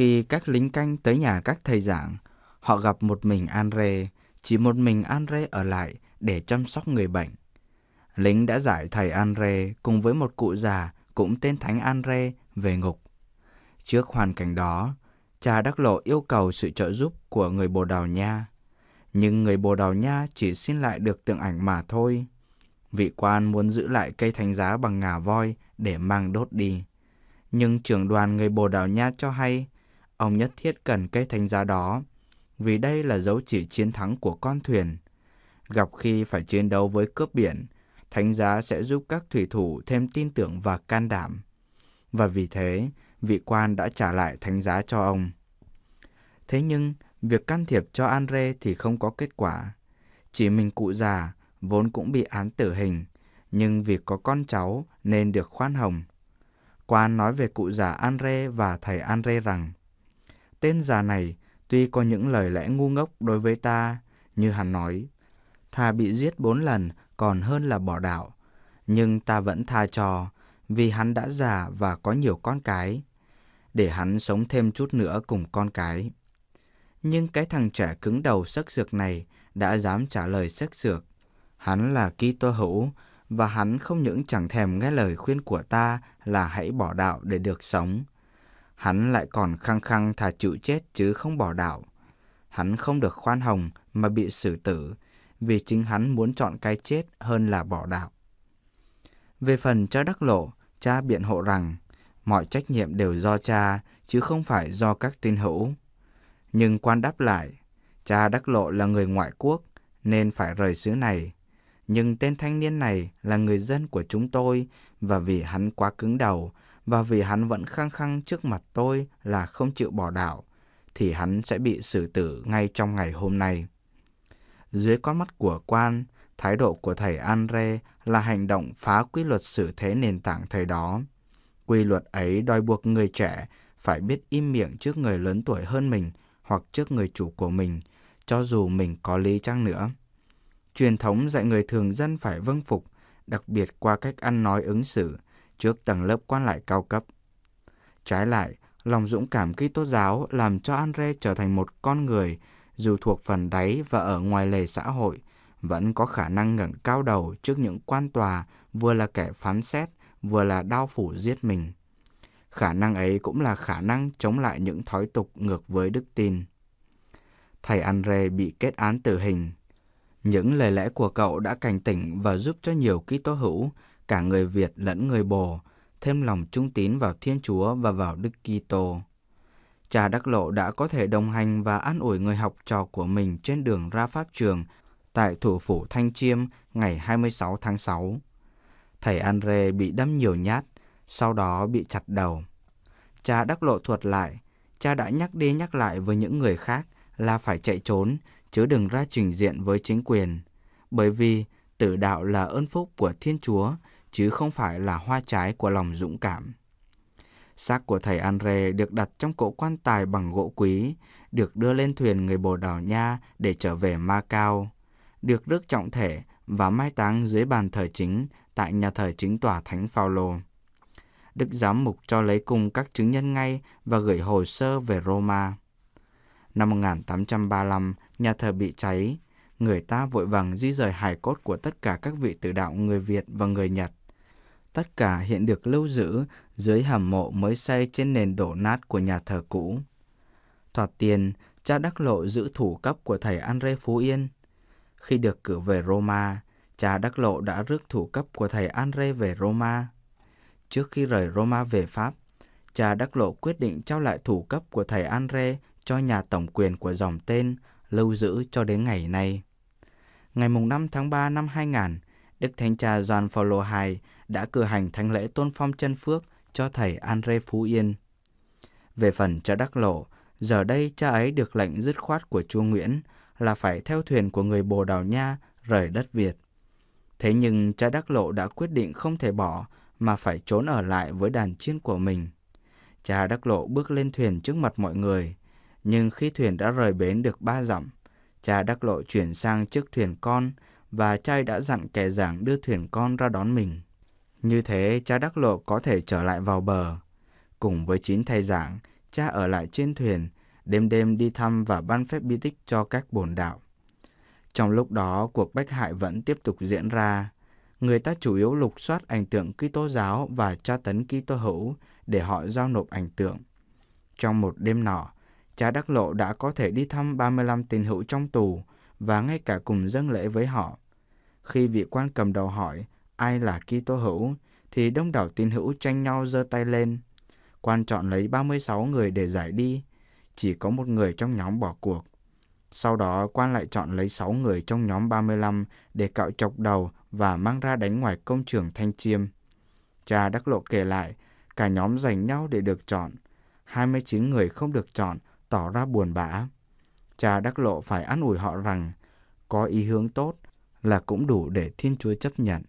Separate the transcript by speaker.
Speaker 1: Khi các lính canh tới nhà các thầy giảng, họ gặp một mình Andre, chỉ một mình Andre ở lại để chăm sóc người bệnh. Lính đã giải thầy Andre cùng với một cụ già cũng tên Thánh Andre về ngục. Trước hoàn cảnh đó, cha Đắc Lộ yêu cầu sự trợ giúp của người Bồ Đào Nha. Nhưng người Bồ Đào Nha chỉ xin lại được tượng ảnh mà thôi. Vị quan muốn giữ lại cây thánh giá bằng ngà voi để mang đốt đi. Nhưng trưởng đoàn người Bồ Đào Nha cho hay ông nhất thiết cần cây thánh giá đó vì đây là dấu chỉ chiến thắng của con thuyền. Gặp khi phải chiến đấu với cướp biển, thánh giá sẽ giúp các thủy thủ thêm tin tưởng và can đảm. Và vì thế, vị quan đã trả lại thánh giá cho ông. Thế nhưng, việc can thiệp cho Andre thì không có kết quả. Chỉ mình cụ già, vốn cũng bị án tử hình, nhưng vì có con cháu nên được khoan hồng. Quan nói về cụ già Andre và thầy Andre rằng, tên già này tuy có những lời lẽ ngu ngốc đối với ta, như hắn nói, thà bị giết bốn lần còn hơn là bỏ đạo, nhưng ta vẫn tha cho, vì hắn đã già và có nhiều con cái, để hắn sống thêm chút nữa cùng con cái. Nhưng cái thằng trẻ cứng đầu sắc sược này đã dám trả lời sắc sược. Hắn là Kitô hữu và hắn không những chẳng thèm nghe lời khuyên của ta là hãy bỏ đạo để được sống. Hắn lại còn khăng khăng thà chịu chết chứ không bỏ đạo. Hắn không được khoan hồng mà bị xử tử vì chính hắn muốn chọn cái chết hơn là bỏ đạo. Về phần cha Đắc Lộ, cha biện hộ rằng mọi trách nhiệm đều do cha chứ không phải do các tín hữu. Nhưng quan đáp lại, cha Đắc Lộ là người ngoại quốc nên phải rời xứ này. Nhưng tên thanh niên này là người dân của chúng tôi và vì hắn quá cứng đầu và vì hắn vẫn khăng khăng trước mặt tôi là không chịu bỏ đạo thì hắn sẽ bị xử tử ngay trong ngày hôm nay. Dưới con mắt của quan, thái độ của thầy Andre là hành động phá quy luật xử thế nền tảng thời đó. Quy luật ấy đòi buộc người trẻ phải biết im miệng trước người lớn tuổi hơn mình hoặc trước người chủ của mình, cho dù mình có lý chăng nữa. Truyền thống dạy người thường dân phải vâng phục, đặc biệt qua cách ăn nói ứng xử trước tầng lớp quan lại cao cấp. Trái lại, lòng dũng cảm Kitô giáo làm cho Andre trở thành một con người dù thuộc phần đáy và ở ngoài lề xã hội, vẫn có khả năng ngẩng cao đầu trước những quan tòa vừa là kẻ phán xét, vừa là đao phủ giết mình. Khả năng ấy cũng là khả năng chống lại những thói tục ngược với đức tin. Thầy Andre bị kết án tử hình. Những lời lẽ của cậu đã cảnh tỉnh và giúp cho nhiều Kitô hữu, cả người Việt lẫn người Bồ, thêm lòng trung tín vào Thiên Chúa và vào Đức Kitô. Cha Đắc Lộ đã có thể đồng hành và an ủi người học trò của mình trên đường ra pháp trường tại thủ phủ Thanh Chiêm ngày 26 tháng 6. Thầy Andre bị đâm nhiều nhát, sau đó bị chặt đầu. Cha Đắc Lộ thuật lại, cha đã nhắc đi nhắc lại với những người khác là phải chạy trốn, chứ đừng ra trình diện với chính quyền. Bởi vì tử đạo là ơn phúc của Thiên Chúa, chứ không phải là hoa trái của lòng dũng cảm. Xác của thầy Andre được đặt trong cỗ quan tài bằng gỗ quý, được đưa lên thuyền người Bồ Đào Nha để trở về Macau, được rước trọng thể và mai táng dưới bàn thờ chính tại nhà thờ chính tòa Thánh Phaolô. Đức giám mục cho lấy cùng các chứng nhân ngay và gửi hồ sơ về Roma. Năm 1835, nhà thờ bị cháy. Người ta vội vàng di rời hài cốt của tất cả các vị tử đạo người Việt và người Nhật. Tất cả hiện được lưu giữ dưới hầm mộ mới xây trên nền đổ nát của nhà thờ cũ. Thoạt tiền, cha Đắc Lộ giữ thủ cấp của thầy Andre Phú Yên. Khi được cử về Roma, cha Đắc Lộ đã rước thủ cấp của thầy Andre về Roma. Trước khi rời Roma về Pháp, cha Đắc Lộ quyết định trao lại thủ cấp của thầy Andre cho nhà tổng quyền của dòng tên lưu giữ cho đến ngày nay. Ngày 5 tháng 3 năm 2000, Đức Thánh Cha Gioan Phaolô II đã cử hành thánh lễ tôn phong chân phước cho thầy Andre Phú Yên. Về phần cha Đắc Lộ, giờ đây cha ấy được lệnh dứt khoát của chúa Nguyễn là phải theo thuyền của người Bồ Đào Nha rời đất Việt. Thế nhưng cha Đắc Lộ đã quyết định không thể bỏ mà phải trốn ở lại với đàn chiên của mình. Cha Đắc Lộ bước lên thuyền trước mặt mọi người, nhưng khi thuyền đã rời bến được ba dặm, cha Đắc Lộ chuyển sang chiếc thuyền con và trai đã dặn kẻ giảng đưa thuyền con ra đón mình. Như thế, cha Đắc Lộ có thể trở lại vào bờ. Cùng với chín thầy giảng, cha ở lại trên thuyền, đêm đêm đi thăm và ban phép bi tích cho các bồn đạo. Trong lúc đó, cuộc bách hại vẫn tiếp tục diễn ra. Người ta chủ yếu lục soát ảnh tượng Kitô giáo và tra tấn Kitô hữu để họ giao nộp ảnh tượng. Trong một đêm nọ, cha Đắc Lộ đã có thể đi thăm 35 tín hữu trong tù và ngay cả cùng dâng lễ với họ. Khi vị quan cầm đầu hỏi ai là Kitô hữu, thì đông đảo tín hữu tranh nhau giơ tay lên. Quan chọn lấy 36 người để giải đi, chỉ có một người trong nhóm bỏ cuộc. Sau đó quan lại chọn lấy 6 người trong nhóm 35 để cạo chọc đầu và mang ra đánh ngoài công trường Thanh Chiêm. Cha Đắc Lộ kể lại, cả nhóm giành nhau để được chọn. 29 người không được chọn, tỏ ra buồn bã. Cha Đắc Lộ phải an ủi họ rằng, có ý hướng tốt là cũng đủ để Thiên Chúa chấp nhận.